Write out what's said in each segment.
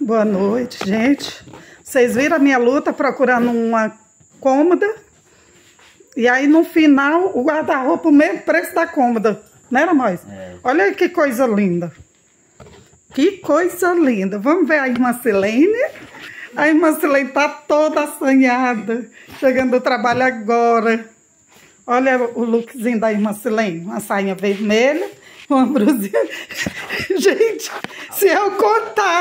Boa noite, gente. Vocês viram a minha luta procurando uma cômoda. E aí, no final, o guarda-roupa, o mesmo preço da cômoda. Né, Ramós? É. Olha aí que coisa linda. Que coisa linda. Vamos ver a irmã Silene. A irmã Silene tá toda assanhada. Chegando do trabalho agora. Olha o lookzinho da irmã Silene. Uma sainha vermelha. Uma brusinha. Gente, se eu contar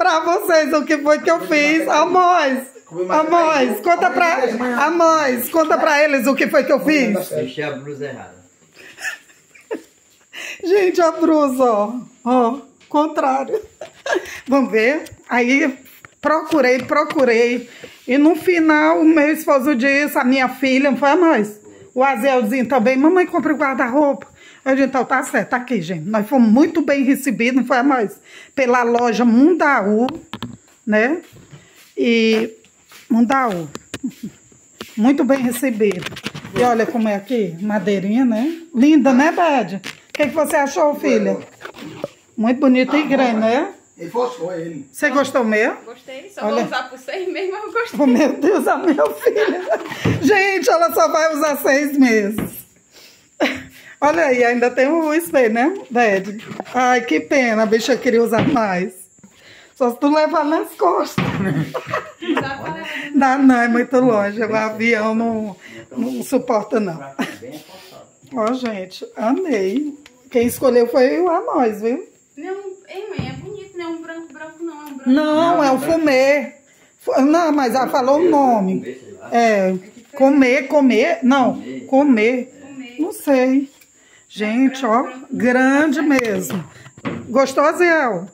pra vocês o que foi que eu fiz. Amós. Amós, conta pra... Amós, conta pra eles o que foi que eu fiz. Deixei a blusa errada. Gente, a blusa, ó. Ó, contrário. Vamos ver. Aí procurei, procurei. E no final, o meu esposo disse, a minha filha, não foi a mais. O Azelzinho também, mamãe compra o guarda-roupa. Eu disse, então tá certo, tá aqui, gente. Nós fomos muito bem recebidos, não foi a mais? Pela loja Mundaú, né? E Mundaú. Muito bem recebido. E olha como é aqui, madeirinha, né? Linda, né, Bad? O que, que você achou, filha? Muito bonita e grande, né? Ele forçou ele. Você gostou mesmo? Gostei, só Olha. vou usar por seis meses, mas eu gostei. Oh, meu Deus, a minha filha. Gente, ela só vai usar seis meses. Olha aí, ainda tem o espelho, né, Bad? Ai, que pena, a bicha queria usar mais. Só se tu levar nas costas. Não, não, é muito longe. O avião não, não suporta, não. Ó, gente, amei. Quem escolheu foi o Amós, viu? Não, é bonito, não é um branco, branco não, é um branco. Não, é o fumê. Fu- Não, mas ela falou o nome. É, comer, comer, não, Comer. não sei. Gente, ó, grande mesmo. Gostou, Ziel?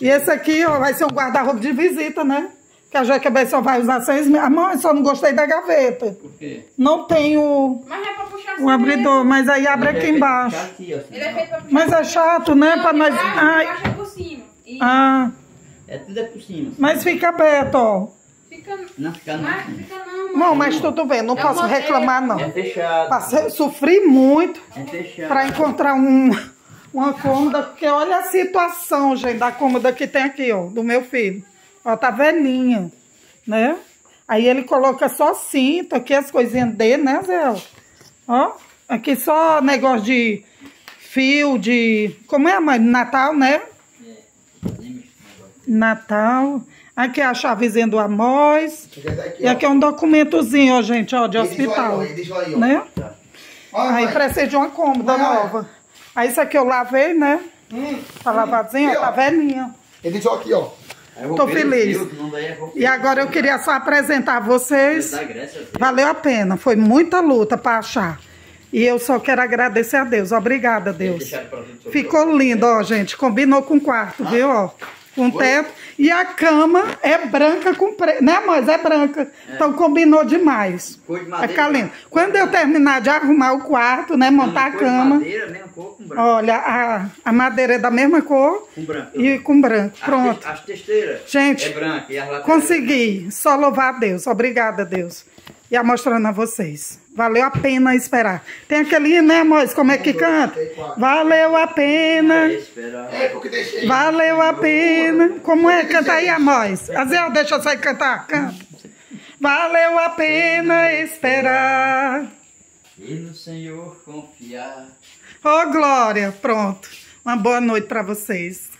E esse aqui, ó, vai ser um guarda-roupa de visita, né? Que a Jequebé só vai usar seis meses. Ah, mãe, só não gostei da gaveta. Por quê? Não tem o, Mas é pra puxar assim o abridor, mas aí abre aqui embaixo. Aqui, ó, assim, Ele é feito pra puxar Mas é chato, né? Não, Pra nós... baixo, de Ai, baixo é por cima. E ah, É tudo é por cima. mas fica aberto, ó. Fica... Não fica Mas não. fica não, Não, mas tudo bem, não É posso reclamar, não. É fechado. Passei, sofri muito É para encontrar um, uma cômoda, porque olha a situação, gente, da cômoda que tem aqui, ó, do meu filho. Ó, tá velhinha, né? Aí ele coloca só cinto, aqui as coisinhas dele, né, Zé? Ó, aqui só negócio de fio, de... Como é, mãe? Natal, né? Natal. Aqui é a chavezinha do Amós. E aqui é um documentozinho, ó, gente, ó, de hospital. Aí. Né? Olha, Aí mãe. precisa de uma cômoda nova. Aí isso aqui eu lavei, né? Hum, Tá lavadinha, tá velhinha. Ele deixou aqui, ó. Tô feliz. fio, não daí é. E agora eu queria só apresentar a vocês. Viu? Valeu a pena, foi muita luta para achar. E eu só quero agradecer a Deus. Obrigada, Deus. Ficou lindo, ó, gente. Combinou com o quarto, viu, ó? Com teto. E a cama é branca com preto. Né, mãe? É branca. Então combinou demais. Cor de Vai madeira. lindo. Quando eu terminar de arrumar o quarto, né? Montar a cama. madeira, mesmo cor com branco. Olha, a, a madeira é da mesma cor Com branco. e com branco. As Pronto. te- As testeiras Gente, é branca e as Consegui. Só louvar a Deus. Obrigada, Deus. E a mostrando a vocês. Valeu a pena esperar. Tem aquele, né, Mois? Como é que canta? Valeu a é pena. É, porque deixei. Valeu a pena. Como é? Canta aí, Amós. Azel, deixa eu sair cantar. Canta. Valeu a pena esperar. E no Senhor confiar. Ô, Glória. Pronto. Uma boa noite para vocês.